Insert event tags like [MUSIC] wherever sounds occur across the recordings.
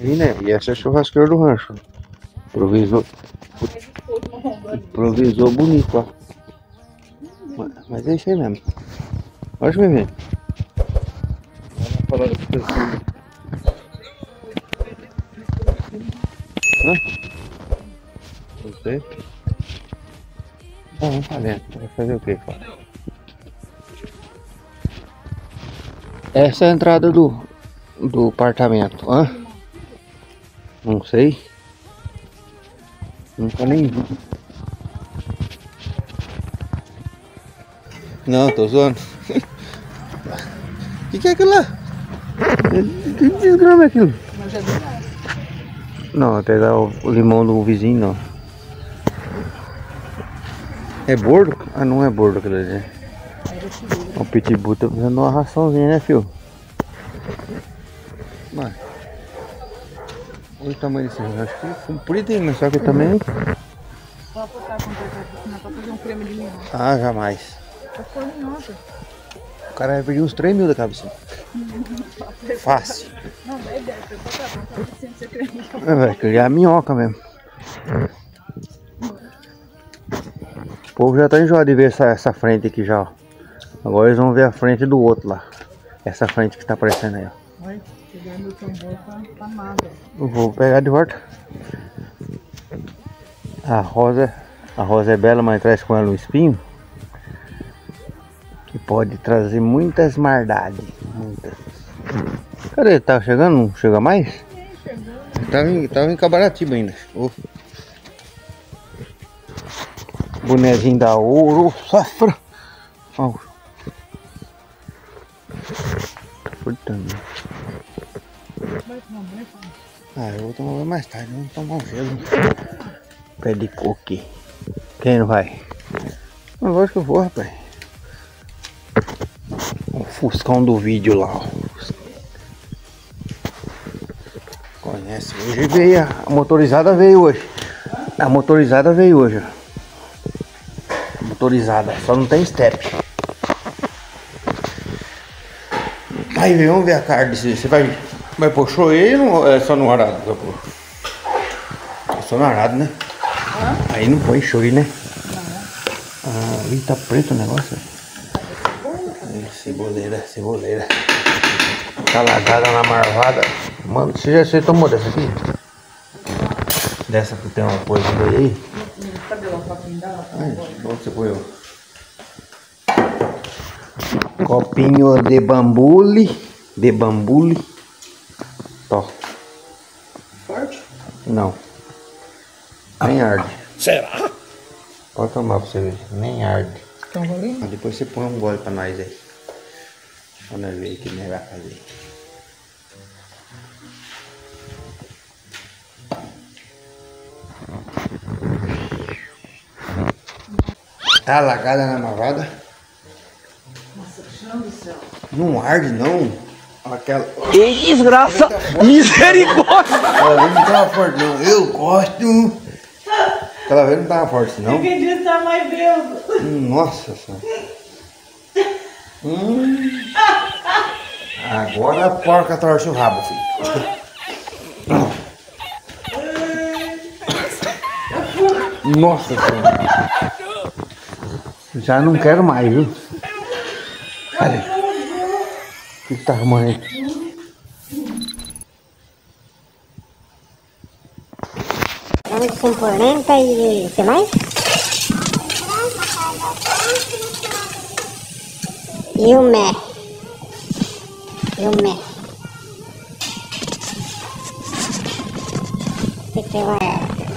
E, né? E essa é a churrasqueira do rancho. Improvisou. Improvisou bonito, ó. Mas- Mas é isso aí mesmo. Pode me ver. Hã? Não sei. Tá, vamos pra dentro. Vai fazer o que, fala? Essa é a entrada do, do apartamento. Hã? Não sei. Nunca nem vi. Não, tô zoando. O [LAUGHS] que, que é aquilo lá? Que desgrama é aquilo? Não, até dar o limão do vizinho não. É bordo? Ah, não é bordo aquilo ali. né? O pitbull tá precisando de uma raçãozinha, né, filho? O tamanho desse rancho. Acho que é comprido, hein, mas só que também. Pode botar com coisa pra fazer um creme de limão. Ah, jamais. Tá formosa. O cara vai perder uns 3 mil da cabeça. [LAUGHS] Fácil. Não, é ideia. Eu vou botar pra fazer esse creme de limão. É, vai criar minhoca mesmo. O povo já tá enjoado de ver essa, essa frente aqui já, ó. Agora eles vão ver a frente do outro lá. Essa frente que tá aparecendo aí, ó. Tá, tá. Eu vou pegar de volta. A rosa, a rosa é bela, mas traz com ela um espinho. Que pode trazer muitas maldades. Muitas. Cadê? Tá chegando? Não chega mais? Tava em, tava em Cabaratiba ainda. Ô. Bonezinho da ouro, safra. Ó. Portanto. Ah, eu vou tomar banho mais tarde, vamos tomar um gelo. Pé de coque. Quem não vai? Eu lógico que eu vou, rapaz. O Fuscão do vídeo lá, ó. Conhece? Hoje veio, a motorizada veio hoje. A motorizada veio hoje. ó. A motorizada, só não tem step. Aí vem, vamos ver a carne desse. Você vai, vai pôr choeiro ou é só no arado? pôr? É só no arado, né? Aí não põe choe, né? Ah, ali tá preto o negócio. É, ceboleira, ceboleira. Salagada na marvada. Mano, você já você tomou dessa aqui? Dessa que tem uma coisa aí? Cadê o copinho dela? Onde você põe? Copinho de bambule. De bambule. Tó. Forte? Não. Nem arde. Será? Pode tomar pra você ver. Nem arde. Então? Mas depois você põe um gole pra nós aí. Pra nós ver o que nós vai fazer. Tá lagada na marvada? Não arde não. Aquela. Que desgraça! Misericórdia! Aquela vez não tava forte não. Eu gosto. Aquela vez não tava forte não. Quem disse tá mais Deus? Nossa senhora. Hum. Agora a porca torce o rabo, filho. Nossa senhora. Já não quero mais, viu? Cadê? Que que tá? Vamos com polenta e o que mais? E o mé. E o mé. Você tem uma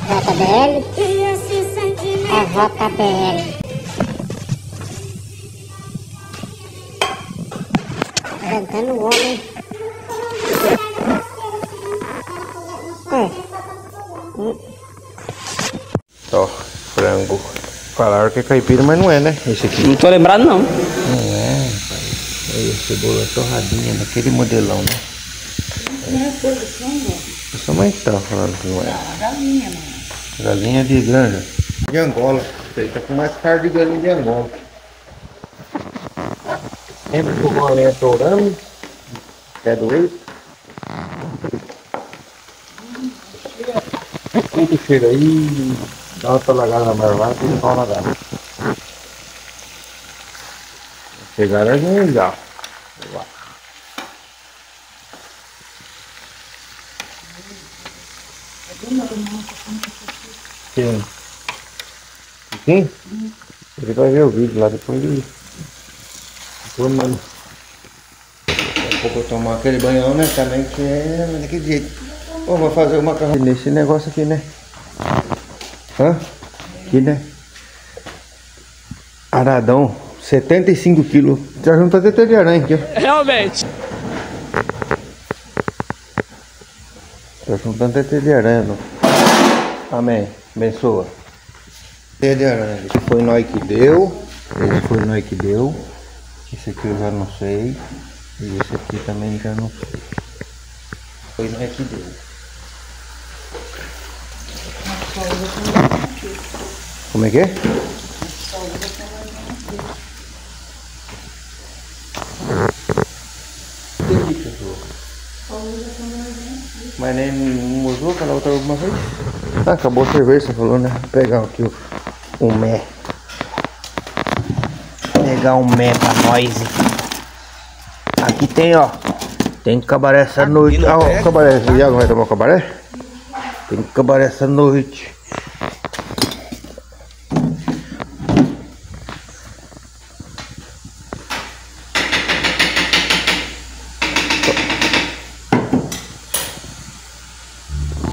JBL? É JBL. Cantando o homem. É. Ó, frango. Falaram que é caipira, mas não é, né? Esse aqui. Não tô lembrado não. Não é, rapaz. Aí a cebola torradinha naquele modelão, né? Não é coisa de frango? Sua mãe que tava falando que não é. Galinha, mano. Galinha de granja. De Angola. Tá com mais carne de galinha de Angola. Sempre com o bolinha torando. Pé do leite. Tudo cheiro aí, dá uma talagada na marvada e uma lagada. Chegaram é legal. Lá. Quem? Quem? Ele vai ver o vídeo lá depois de. Mano. Daqui a pouco eu tomar aquele banhão, né? Também que é daquele jeito. Ô, vou fazer uma carro nesse negócio aqui, né? Hã? Aqui, né? Aradão, 75 quilos. Já junta até de aranha aqui, ó. Realmente. Tá juntando até de aranha, não. Amém. Abençoa. Teia de aranha. Foi nós que deu. Esse foi nós que deu. Esse aqui eu já não sei. E esse aqui também já não sei. Foi nós que deu. Como é que é? Mas nem usou aquela outra alguma vez? Ah, acabou a cerveja, você falou, né? Vou pegar aqui o, o mé. Pegar um pra nós. Aqui tem, ó. Tem cabaré essa noite. Ah, ó, o cabaré. O Iago vai tomar o cabaré? Tem cabaré essa noite.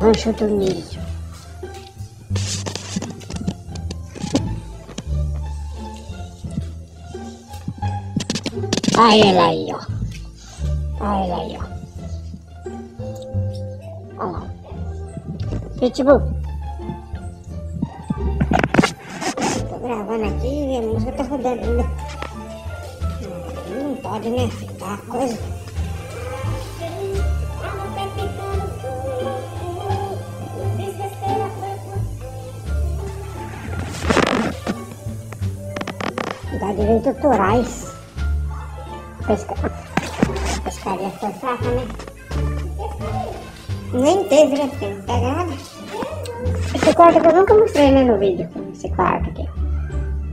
Rancho do milho. Olha ele aí, ó. Olha ele aí, ó. Olha lá. Pitbull. Tô gravando aqui e a música tá rodando ainda. Não pode, né? Tá coisa. Dá direito autorais. Pesca... Pescaria foi fraca, né? Nem teve, né? Porque não nada. Esse quarto que eu nunca mostrei, né, no vídeo. Esse quarto aqui.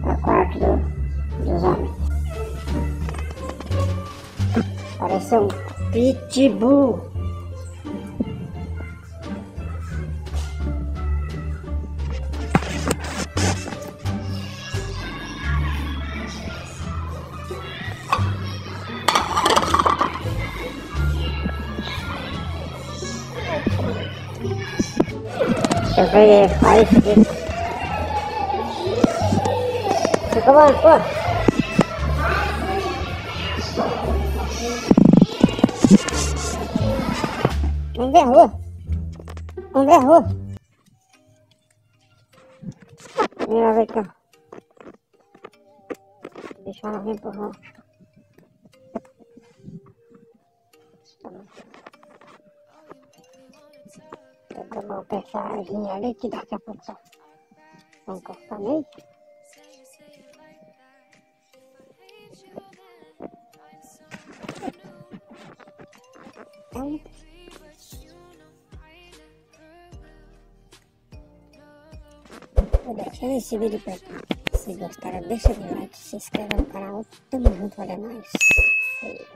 É o quarto do, dos homens. Parece um pitbull. Eu peguei faz isso. Fica bom, pô. Vamos ver a rua. Vem lá aqui, ó. Deixa ela vir pro rancho. Vou pessoalzinho ali que daqui a pouco só. Vamos encostar nele. Então, vou deixando esse vídeo por. Se gostaram, deixa o like, se inscreva no canal. Tamo junto, olha nós. Fui.